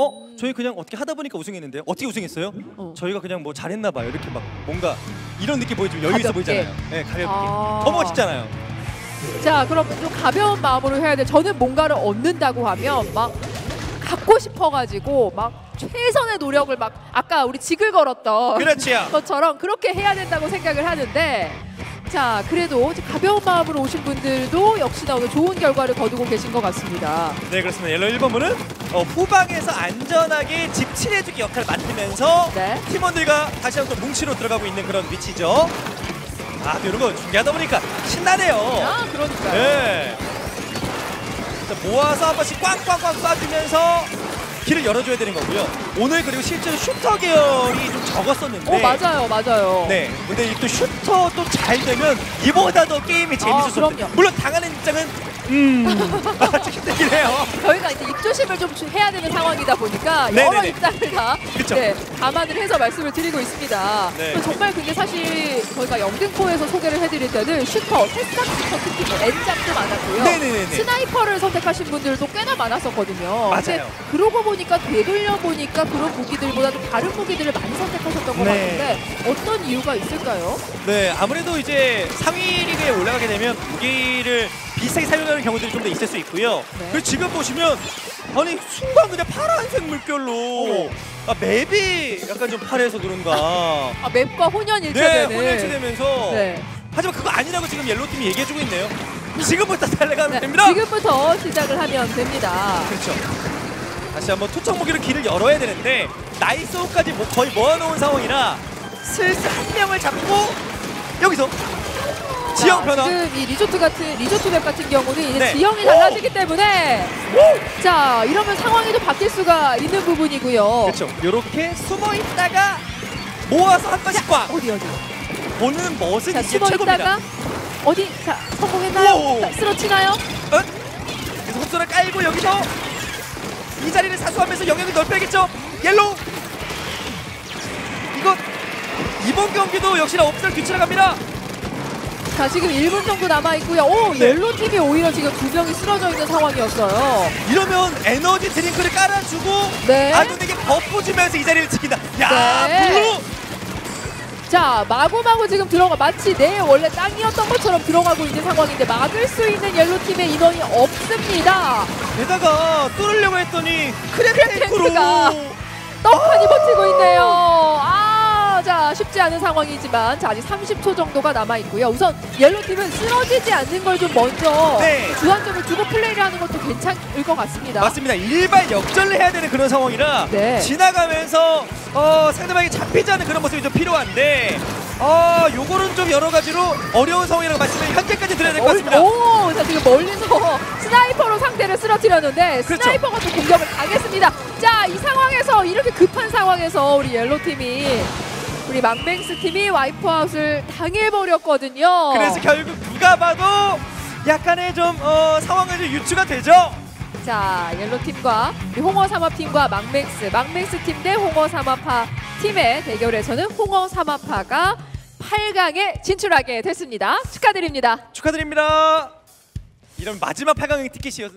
어 저희 그냥 어떻게 하다 보니까 우승했는데요. 어떻게 우승했어요? 어. 저희가 그냥 뭐 잘했나 봐요. 이렇게 막 뭔가 이런 느낌 보이죠. 여유 있어 가볍게. 보이잖아요. 네 가볍게. 아. 더 멋있잖아요. 자, 그럼 좀 가벼운 마음으로 해야 돼. 저는 뭔가를 얻는다고 하면 막 갖고 싶어가지고 막 최선의 노력을 막 아까 우리 직을 걸었던 그렇지요. 것처럼 그렇게 해야 된다고 생각을 하는데 자 그래도 가벼운 마음으로 오신 분들도 역시나 오늘 좋은 결과를 거두고 계신 것 같습니다. 네 그렇습니다. 옐로 1번부는 어, 후방에서 안전하게 집칠해주기 역할을 맡으면서 네. 팀원들과 다시 한번 또 뭉치로 들어가고 있는 그런 위치죠. 아 이런 거 중계하다 보니까 신나네요. 아 그러니까요. 네. 자, 모아서 한 번씩 꽝꽝꽝 쏴주면서 길을 열어줘야 되는 거고요. 오늘 그리고 실제로 슈터 계열이 좀 적었었는데. 어 맞아요, 맞아요. 네. 근데 이또 슈터 또잘 되면 이보다 더 게임이 재밌을 수 아, 그럼요. 물론 당하는 입장은 음, 아, 좀 해요. 저희가 이제 입조심을 좀 해야 되는 상황이다 보니까 네네네. 여러 입장을 다 그쵸. 네, 감안을 해서 말씀을 드리고 있습니다. 네. 정말 근데 사실 저희가 영등포에서 소개를 해드릴 때는 슈터, 새싹 슈터 특히 뭐 N-ZAP도 많았고요. 네네네네. sniper를 선택하신 분들도 꽤나 많았었거든요. 맞아요. 근데 그러고 보니까 되돌려 보니까 그런 무기들보다도 다른 무기들을 많이 선택하셨던 것 네. 같은데 어떤 이유가 있을까요? 네, 아무래도 이제 상위 리그에 올라가게 되면 무기를 비슷하게 사용하는 경우들이 좀 더 있을 수 있고요. 네. 그리고 지금 보시면 아니 순간 그냥 파란색 물결로 아, 맵이 약간 좀 파래서 그런가. 아, 맵과 네, 혼연일체되는. 혼혈치되면서. 네. 하지만 그거 아니라고 지금 옐로팀이 얘기해주고 있네요. 지금부터 달려가면 네, 됩니다. 지금부터 시작을 하면 됩니다. 그렇죠. 다시 한번 투척 무기로 길을 열어야 되는데 나이스호까지 뭐 거의 모아놓은 상황이라 슬슬 한 명을 잡고 여기서 지형 자, 변화. 지금 이 리조트 같은 리조트 맵 같은 경우는 이제 네. 지형이 오! 달라지기 때문에 자 이러면 상황이 좀 바뀔 수가 있는 부분이고요. 그렇죠. 이렇게 숨어 있다가 모아서 한 번씩 꽉 어디 어디. 보는 멋은 자 이게 숨어 최고입니다. 있다가 어디 자 성공했나요? 오! 자, 쓰러치나요? 어? 그래서 헛소를 깔고 여기서 이 자리를 사수하면서 영역을 넓혀야겠죠. Yellow. 이거 이번 경기도 역시나 옵션 뒤치러 갑니다. 자 지금 1분 정도 남아 있고요. 오 네. yellow 팀이 오히려 지금 두 명이 쓰러져 있는 상황이었어요. 이러면 에너지 드링크를 깔아주고 네. 아군에게 buff 주면서 이 자리를 지킨다. 야 네. Blue. 자 마구마구 지금 들어가 마치 내 원래 땅이었던 것처럼 들어가고 있는 상황인데 막을 수 있는 yellow 팀의 인원이 없습니다. 게다가 뚫으려고 했더니 크랩탱크로 크랩탱크가 떡하니 버티고 있네요. 아, 자 쉽지 않은 상황이지만 자, 아직 30초 정도가 남아 있고요. 우선 옐로 팀은 쓰러지지 않는 걸 좀 먼저 네. 주안점을 두고 플레이를 하는 것도 괜찮을 것 같습니다. 맞습니다. 일발 역전을 해야 되는 그런 상황이라 네. 지나가면서 어, 상대방이 잡히지 않는 그런 모습이 좀 필요한데 어, 요거는 좀 여러 가지로 어려운 상황이라고 말씀을 현재까지 드려야 될 것 같습니다. 오, 자 지금 멀리서 Sniper로 상대를 쓰러뜨렸는데 그렇죠. Sniper가 또 공격을 가겠습니다. 자, 이 상황에서 이렇게 급한 상황에서 우리 yellow 팀이 우리 망멩스 팀이 wipeout을 당해버렸거든요. 그래서 결국 누가 봐도 약간의 좀 어, 상황이 좀 유추가 되죠. 자, yellow 팀과 우리 홍어 삼합 팀과 망멩스, 망멩스 팀 대 홍어 삼합파 팀의 대결에서는 홍어 삼합파가 8강에 진출하게 됐습니다. 축하드립니다. 축하드립니다. 이런 마지막 8강의 티켓이었